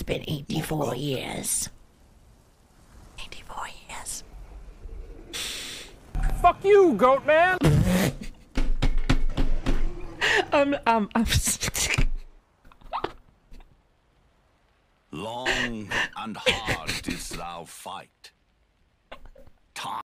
It's been 84 years. 84 years. Fuck you, goat man! Um, um, I'm. Long and hard didst thou fight.